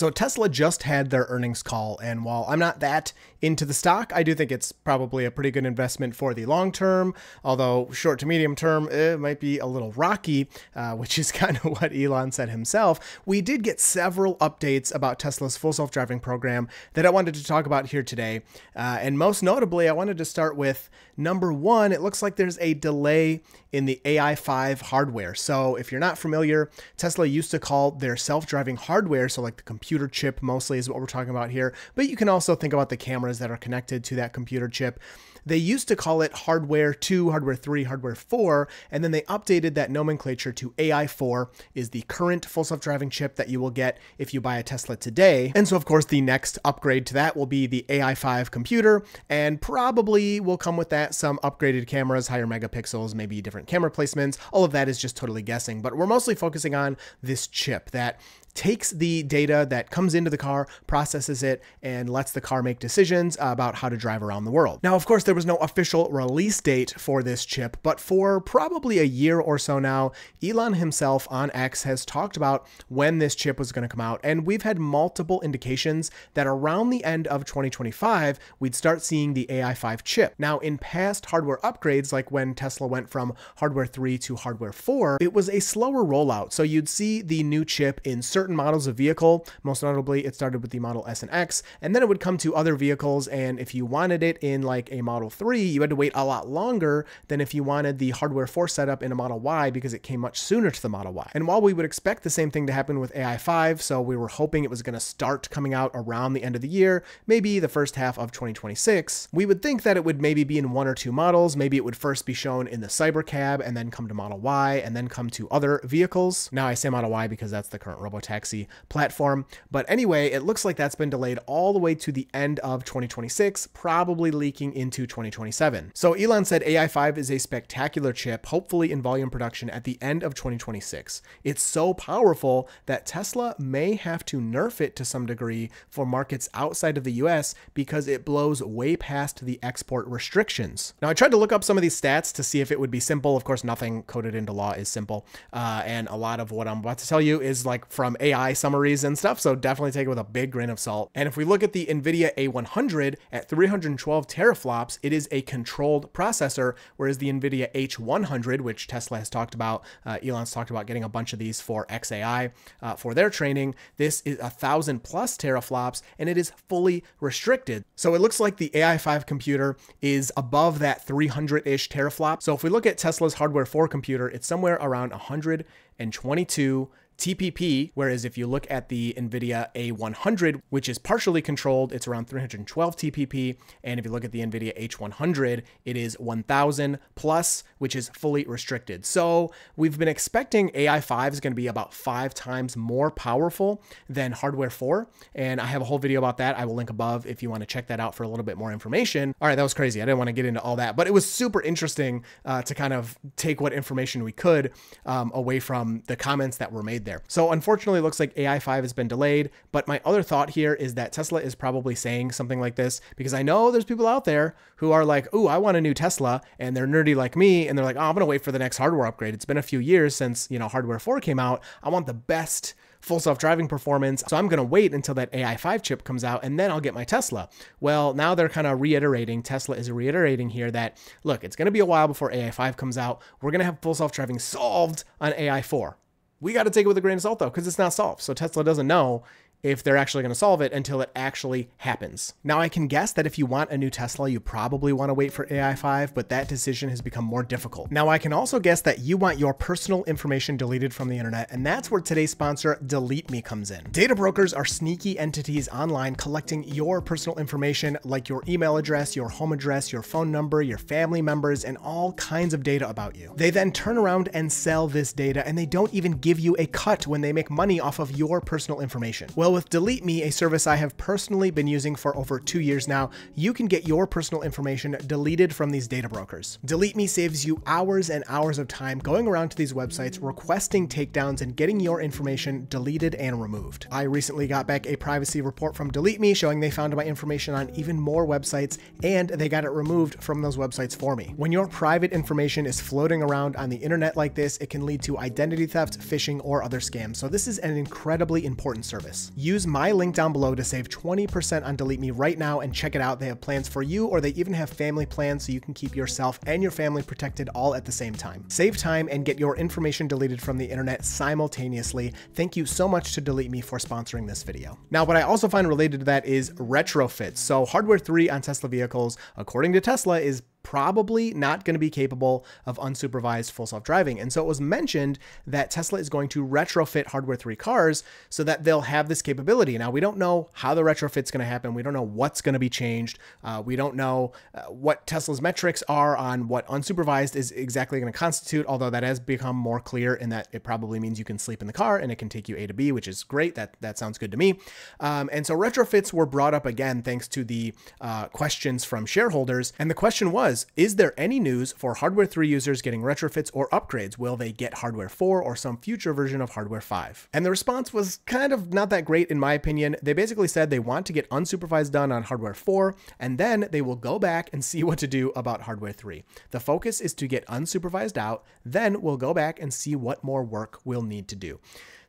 So Tesla just had their earnings call, and while I'm not that into the stock, I do think it's probably a pretty good investment for the long term. Although short to medium term, it might be a little rocky, uh, which is kind of what Elon said himself. We did get several updates about Tesla's full self-driving program that I wanted to talk about here today, uh, and most notably, I wanted to start with number one. It looks like there's a delay in the AI5 hardware. So if you're not familiar, Tesla used to call their self-driving hardware, so like the computer chip mostly is what we're talking about here, but you can also think about the cameras that are connected to that computer chip. They used to call it hardware 2, hardware 3, hardware 4, and then they updated that nomenclature to AI4 is the current full self-driving chip that you will get if you buy a Tesla today. And so of course the next upgrade to that will be the AI5 computer and probably will come with that some upgraded cameras, higher megapixels, maybe different camera placements. All of that is just totally guessing, but we're mostly focusing on this chip that takes the data that comes into the car, processes it, and lets the car make decisions about how to drive around the world. Now, of course, there was no official release date for this chip, but for probably a year or so now, Elon himself on X has talked about when this chip was going to come out, and we've had multiple indications that around the end of 2025, we'd start seeing the AI5 chip. Now, in past hardware upgrades, like when Tesla went from hardware 3 to hardware 4, it was a slower rollout. So you'd see the new chip in certain certain models of vehicle. Most notably, it started with the Model S and X, and then it would come to other vehicles. And if you wanted it in like a Model 3, you had to wait a lot longer than if you wanted the hardware 4 setup in a Model Y because it came much sooner to the Model Y. And while we would expect the same thing to happen with AI5, so we were hoping it was going to start coming out around the end of the year, maybe the first half of 2026, we would think that it would maybe be in one or two models. Maybe it would first be shown in the Cybercab and then come to Model Y and then come to other vehicles. Now I say Model Y because that's the current Robotaxi taxi platform. But anyway, it looks like that's been delayed all the way to the end of 2026, probably leaking into 2027. So Elon said AI5 is a spectacular chip, hopefully in volume production at the end of 2026. It's so powerful that Tesla may have to nerf it to some degree for markets outside of the US because it blows way past the export restrictions. Now, I tried to look up some of these stats to see if it would be simple. Of course, nothing coded into law is simple. Uh, and a lot of what I'm about to tell you is like from AI summaries and stuff, so definitely take it with a big grain of salt. And if we look at the NVIDIA A100 at 312 teraflops, it is a controlled processor, whereas the NVIDIA H100, which Tesla has talked about, uh, Elon's talked about getting a bunch of these for XAI uh, for their training, this is a thousand plus teraflops and it is fully restricted. So it looks like the AI5 computer is above that 300 ish teraflop. So if we look at Tesla's hardware 4 computer, it's somewhere around 122 TPP, whereas if you look at the NVIDIA A100, which is partially controlled, it's around 312 TPP. And if you look at the NVIDIA H100, it is 1000 plus, which is fully restricted. So we've been expecting AI5 is going to be about five times more powerful than hardware 4. And I have a whole video about that. I will link above if you want to check that out for a little bit more information. All right, that was crazy. I didn't want to get into all that, but it was super interesting uh, to kind of take what information we could um, away from the comments that were made there there. So unfortunately, it looks like AI5 has been delayed. But my other thought here is that Tesla is probably saying something like this because I know there's people out there who are like, "Ooh, I want a new Tesla," and they're nerdy like me, and they're like, "Oh, I'm gonna wait for the next hardware upgrade. It's been a few years since you know hardware 4 came out. I want the best." full self-driving performance. So I'm going to wait until that AI5 chip comes out and then I'll get my Tesla. Well, now they're kind of reiterating, Tesla is reiterating here that look, it's going to be a while before AI5 comes out. We're going to have full self-driving solved on AI4. We got to take it with a grain of salt though, because it's not solved. So Tesla doesn't know if they're actually going to solve it until it actually happens. Now, I can guess that if you want a new Tesla, you probably want to wait for AI5, but that decision has become more difficult. Now, I can also guess that you want your personal information deleted from the internet, and that's where today's sponsor, Delete Me, comes in. Data brokers are sneaky entities online collecting your personal information like your email address, your home address, your phone number, your family members, and all kinds of data about you. They then turn around and sell this data, and they don't even give you a cut when they make money off of your personal information. Well, well, with Delete Me, a service I have personally been using for over two years now, you can get your personal information deleted from these data brokers. Delete Me saves you hours and hours of time going around to these websites, requesting takedowns, and getting your information deleted and removed. I recently got back a privacy report from Delete Me showing they found my information on even more websites and they got it removed from those websites for me. When your private information is floating around on the internet like this, it can lead to identity theft, phishing, or other scams. So this is an incredibly important service. Use my link down below to save 20% on Delete Me right now and check it out. They have plans for you, or they even have family plans so you can keep yourself and your family protected all at the same time. Save time and get your information deleted from the internet simultaneously. Thank you so much to Delete Me for sponsoring this video. Now, what I also find related to that is retrofits. So, Hardware 3 on Tesla vehicles, according to Tesla, is probably not going to be capable of unsupervised full self-driving. And so it was mentioned that Tesla is going to retrofit hardware 3 cars so that they'll have this capability. Now, we don't know how the retrofit's going to happen. We don't know what's going to be changed. Uh, we don't know uh, what Tesla's metrics are on what unsupervised is exactly going to constitute, although that has become more clear in that it probably means you can sleep in the car and it can take you A to B, which is great. That, that sounds good to me. Um, and so retrofits were brought up again thanks to the uh, questions from shareholders. And the question was, was Is there any news for Hardware 3 users getting retrofits or upgrades? Will they get Hardware 4 or some future version of Hardware 5? And the response was kind of not that great, in my opinion. They basically said they want to get unsupervised done on Hardware 4, and then they will go back and see what to do about Hardware 3. The focus is to get unsupervised out, then we'll go back and see what more work we'll need to do.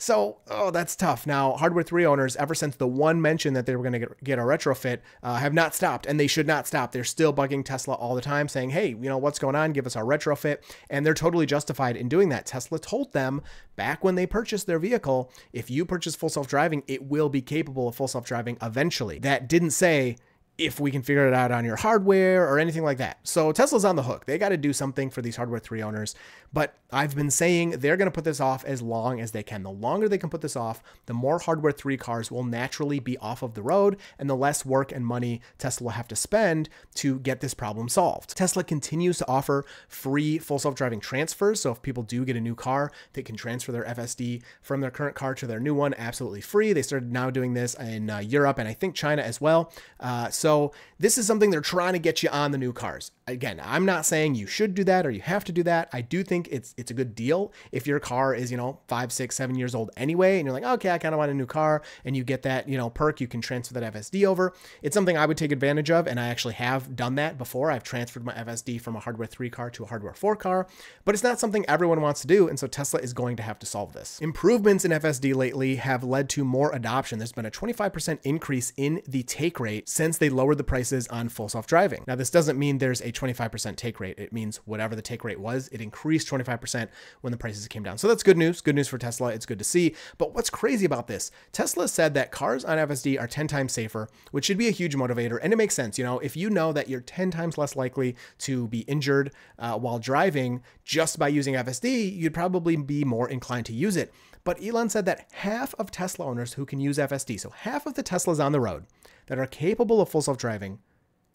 So, oh, that's tough. Now, Hardware 3 owners, ever since the one mention that they were going to get, a retrofit, uh, have not stopped, and they should not stop. They're still bugging Tesla all the time, saying, hey, you know, what's going on? Give us our retrofit. And they're totally justified in doing that. Tesla told them back when they purchased their vehicle, if you purchase full self driving, it will be capable of full self driving eventually. That didn't say, if we can figure it out on your hardware or anything like that. So Tesla's on the hook. They got to do something for these hardware 3 owners. But I've been saying they're going to put this off as long as they can. The longer they can put this off, the more hardware 3 cars will naturally be off of the road and the less work and money Tesla will have to spend to get this problem solved. Tesla continues to offer free full self-driving transfers. So if people do get a new car, they can transfer their FSD from their current car to their new one absolutely free. They started now doing this in uh, Europe and I think China as well. Uh, so so this is something they're trying to get you on the new cars. Again, I'm not saying you should do that or you have to do that. I do think it's it's a good deal if your car is you know five, six, seven years old anyway, and you're like, okay, I kind of want a new car, and you get that you know perk, you can transfer that FSD over. It's something I would take advantage of, and I actually have done that before. I've transferred my FSD from a hardware three car to a hardware four car, but it's not something everyone wants to do, and so Tesla is going to have to solve this. Improvements in FSD lately have led to more adoption. There's been a 25% increase in the take rate since they lowered the prices on full self-driving. Now, this doesn't mean there's a 25% take rate. It means whatever the take rate was, it increased 25% when the prices came down. So that's good news. Good news for Tesla. It's good to see. But what's crazy about this? Tesla said that cars on FSD are 10 times safer, which should be a huge motivator. And it makes sense. You know, if you know that you're 10 times less likely to be injured uh, while driving just by using FSD, you'd probably be more inclined to use it. But Elon said that half of Tesla owners who can use FSD, so half of the Teslas on the road that are capable of full self driving,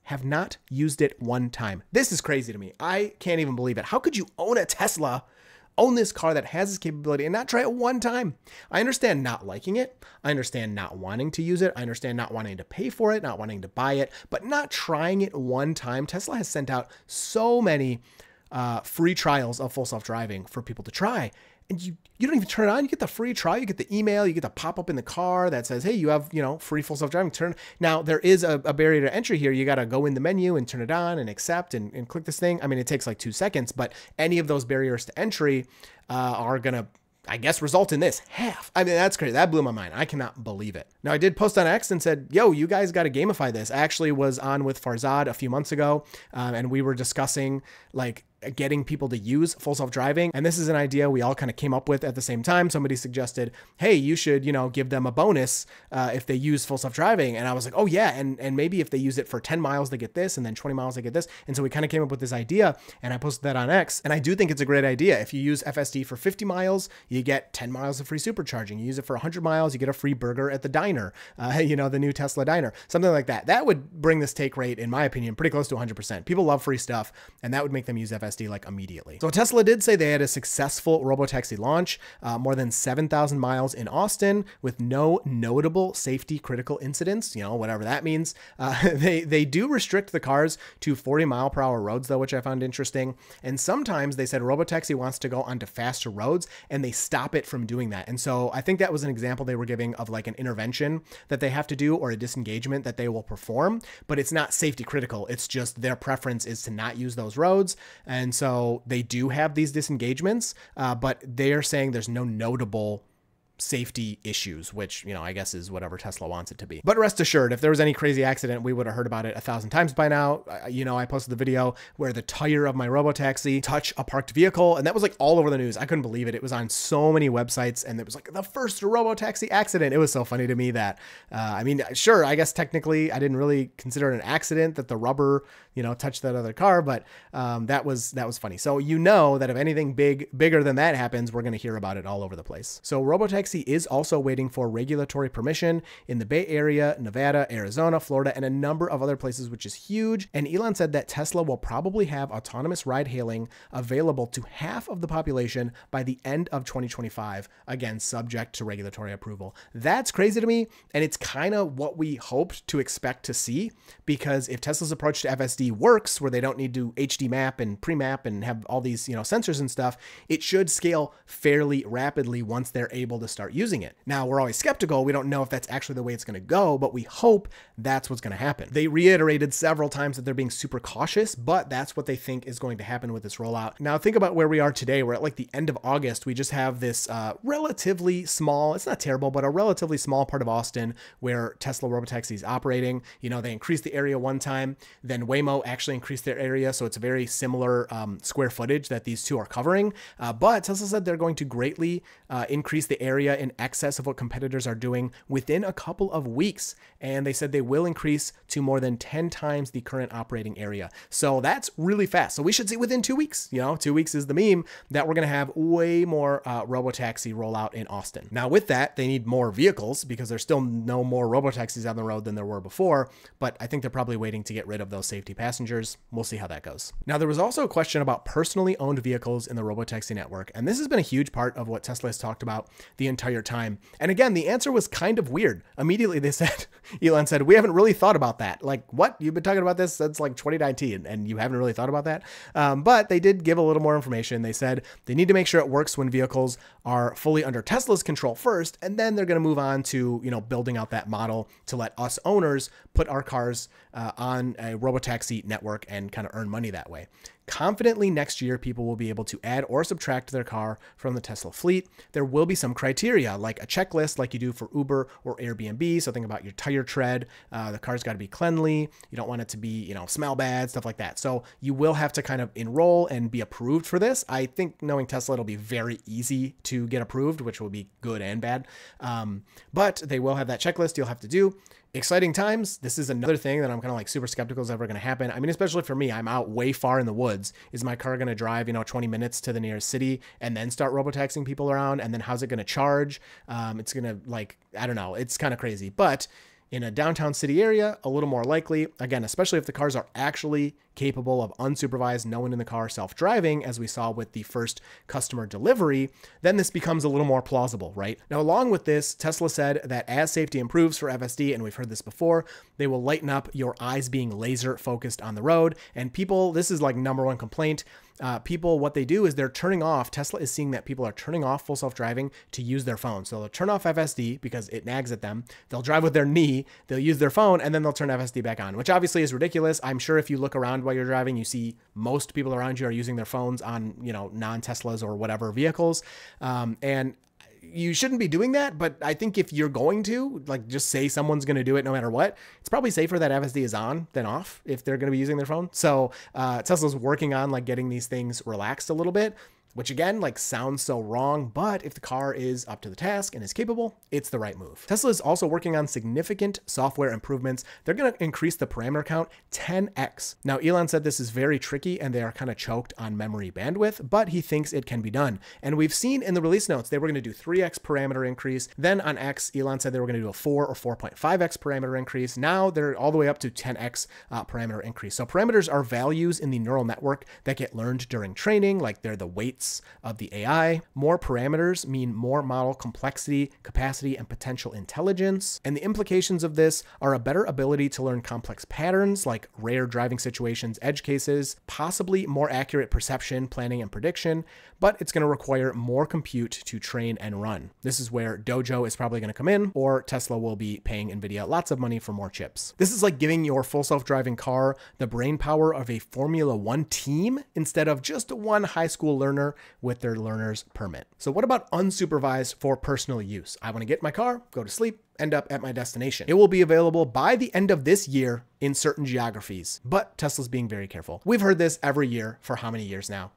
have not used it one time. This is crazy to me. I can't even believe it. How could you own a Tesla, own this car that has this capability, and not try it one time? I understand not liking it. I understand not wanting to use it. I understand not wanting to pay for it, not wanting to buy it, but not trying it one time. Tesla has sent out so many uh, free trials of full self driving for people to try and you you don't even turn it on. You get the free trial. You get the email. You get the pop up in the car that says, "Hey, you have you know free full self driving." Turn now. There is a, a, barrier to entry here. You got to go in the menu and turn it on and accept and, and click this thing. I mean, it takes like two seconds, but any of those barriers to entry uh, are gonna I guess result in this half. I mean, that's crazy. That blew my mind. I cannot believe it. Now, I did post on X and said, yo, you guys got to gamify this. I actually was on with Farzad a few months ago, um, and we were discussing like getting people to use full self-driving. And this is an idea we all kind of came up with at the same time. Somebody suggested, hey, you should, you know, give them a bonus uh, if they use full self-driving. And I was like, oh yeah, and and maybe if they use it for 10 miles, they get this, and then 20 miles, they get this. And so we kind of came up with this idea, and I posted that on X. And I do think it's a great idea. If you use FSD for 50 miles, you get 10 miles of free supercharging. You use it for 100 miles, you get a free burger at the diner, uh, you know, the new Tesla diner, something like that. That would bring this take rate, in my opinion, pretty close to 100%. People love free stuff, and that would make them use FSD like immediately. So Tesla did say they had a successful robotaxi launch, uh, more than 7,000 miles in Austin with no notable safety critical incidents, you know, whatever that means. Uh, they, they do restrict the cars to 40 mile per hour roads though, which I found interesting. And sometimes they said robotaxi wants to go onto faster roads and they stop it from doing that. And so I think that was an example they were giving of like an intervention that they have to do or a disengagement that they will perform, but it's not safety critical. It's just their preference is to not use those roads. And so they do have these disengagements, uh, but they are saying there's no notable safety issues, which, you know, I guess is whatever Tesla wants it to be. But rest assured, if there was any crazy accident, we would have heard about it a thousand times by now. You know, I posted the video where the tire of my robotaxi touched a parked vehicle, and that was like all over the news. I couldn't believe it. It was on so many websites, and it was like the first robotaxi accident. It was so funny to me that, uh, I mean, sure, I guess technically I didn't really consider it an accident that the rubber, you know, touched that other car, but um, that was that was funny. So you know that if anything big bigger than that happens, we're going to hear about it all over the place. So robotaxi is also waiting for regulatory permission in the Bay Area, Nevada, Arizona, Florida, and a number of other places, which is huge. And Elon said that Tesla will probably have autonomous ride hailing available to half of the population by the end of 2025, again, subject to regulatory approval. That's crazy to me. And it's kind of what we hoped to expect to see because if Tesla's approach to FSD works, where they don't need to HD map and pre map and have all these, you know, sensors and stuff, it should scale fairly rapidly once they're able to start using it. Now, we're always skeptical. We don't know if that's actually the way it's going to go, but we hope that's what's going to happen. They reiterated several times that they're being super cautious, but that's what they think is going to happen with this rollout. Now, think about where we are today. We're at like the end of August. We just have this uh, relatively small, it's not terrible, but a relatively small part of Austin where Tesla Robotaxi is operating. You know, they increased the area one time, then Waymo actually increased their area. So it's a very similar um, square footage that these two are covering. Uh, but Tesla said they're going to greatly uh, increase the area area in excess of what competitors are doing within a couple of weeks. And they said they will increase to more than 10 times the current operating area. So that's really fast. So we should see within two weeks, you know, two weeks is the meme that we're going to have way more uh, robotaxi rollout in Austin. Now, with that, they need more vehicles because there's still no more robotaxis on the road than there were before. But I think they're probably waiting to get rid of those safety passengers. We'll see how that goes. Now, there was also a question about personally owned vehicles in the robotaxi network. And this has been a huge part of what Tesla has talked about the entire time? And again, the answer was kind of weird. Immediately they said, Elon said, we haven't really thought about that. Like, what? You've been talking about this since like 2019 and you haven't really thought about that? Um, but they did give a little more information. They said they need to make sure it works when vehicles are fully under Tesla's control first, and then they're going to move on to, you know, building out that model to let us owners put our cars uh, on a robotaxi network and kind of earn money that way. Confidently, next year, people will be able to add or subtract their car from the Tesla fleet. There will be some criteria, like a checklist, like you do for Uber or Airbnb. So think about your tire tread. Uh, the car's got to be cleanly. You don't want it to be, you know, smell bad, stuff like that. So you will have to kind of enroll and be approved for this. I think knowing Tesla, it'll be very easy to get approved, which will be good and bad. Um, but they will have that checklist you'll have to do exciting times. This is another thing that I'm kind of like super skeptical is ever going to happen. I mean, especially for me, I'm out way far in the woods. Is my car going to drive, you know, 20 minutes to the nearest city and then start robotaxing people around? And then how's it going to charge? Um, it's going to like, I don't know. It's kind of crazy. But in a downtown city area, a little more likely, again, especially if the cars are actually capable of unsupervised, no one in the car self driving, as we saw with the first customer delivery, then this becomes a little more plausible, right? Now, along with this, Tesla said that as safety improves for FSD, and we've heard this before, they will lighten up your eyes being laser focused on the road. And people, this is like number one complaint uh, people, what they do is they're turning off. Tesla is seeing that people are turning off full self driving to use their phone. So they'll turn off FSD because it nags at them. They'll drive with their knee, they'll use their phone, and then they'll turn FSD back on, which obviously is ridiculous. I'm sure if you look around while you're driving, you see most people around you are using their phones on, you know, non Teslas or whatever vehicles. Um, and you shouldn't be doing that, but I think if you're going to, like, just say someone's going to do it no matter what, it's probably safer that FSD is on than off if they're going to be using their phone. So uh, Tesla's working on like getting these things relaxed a little bit which again, like sounds so wrong, but if the car is up to the task and is capable, it's the right move. Tesla is also working on significant software improvements. They're going to increase the parameter count 10x. Now, Elon said this is very tricky and they are kind of choked on memory bandwidth, but he thinks it can be done. And we've seen in the release notes, they were going to do 3x parameter increase. Then on X, Elon said they were going to do a 4 or 4.5x parameter increase. Now they're all the way up to 10x uh, parameter increase. So parameters are values in the neural network that get learned during training, like they're the weights of the AI. More parameters mean more model complexity, capacity, and potential intelligence. And the implications of this are a better ability to learn complex patterns like rare driving situations, edge cases, possibly more accurate perception, planning, and prediction, but it's going to require more compute to train and run. This is where Dojo is probably going to come in, or Tesla will be paying NVIDIA lots of money for more chips. This is like giving your full self driving car the brain power of a Formula One team instead of just one high school learner with their learner's permit. So, what about unsupervised for personal use? I want to get my car, go to sleep, end up at my destination. It will be available by the end of this year in certain geographies, but Tesla's being very careful. We've heard this every year for how many years now?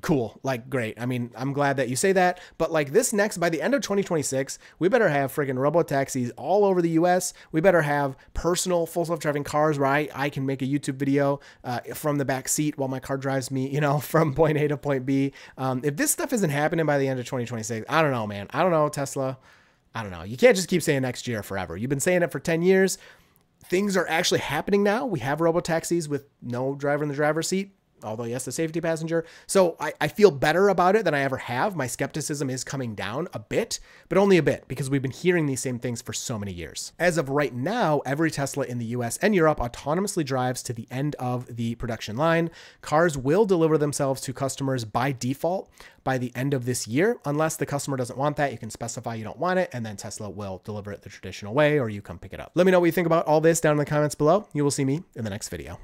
Cool like great. I mean i'm glad that you say that. But like this next by the end of 2026 we better have freaking robo taxis all over the us we better have personal full self-driving cars where i, I can make a youtube video uh, from the back seat while my car drives me you know from point a to point b. Um, if this stuff isn't happening by the end of 2026 i don't know man. I don't know tesla. I don't know. You can't just keep saying next year forever. You've been saying it for 10 years. Things are actually happening now. We have robo taxis with no driver in the driver's seat although yes, the safety passenger. So I, I feel better about it than I ever have. My skepticism is coming down a bit, but only a bit because we've been hearing these same things for so many years. As of right now, every Tesla in the US and Europe autonomously drives to the end of the production line. Cars will deliver themselves to customers by default by the end of this year. Unless the customer doesn't want that, you can specify you don't want it, and then Tesla will deliver it the traditional way or you come pick it up. Let me know what you think about all this down in the comments below. You will see me in the next video.